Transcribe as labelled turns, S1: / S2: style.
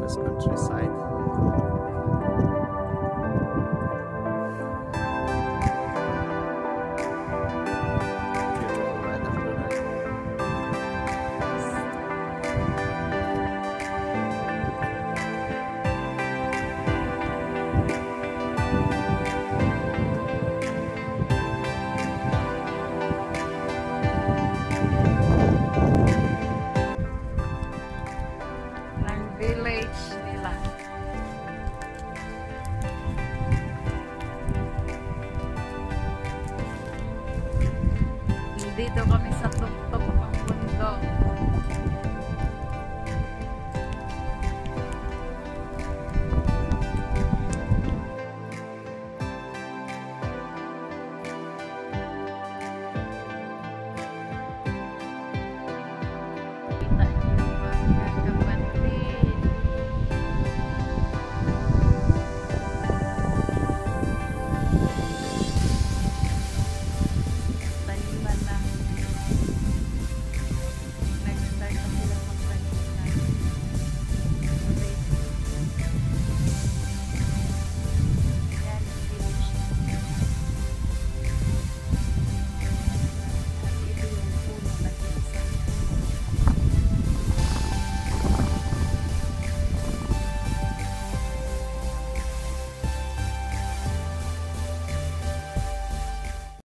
S1: this countryside.
S2: Dito kami sa tuktok ng mundo. Kita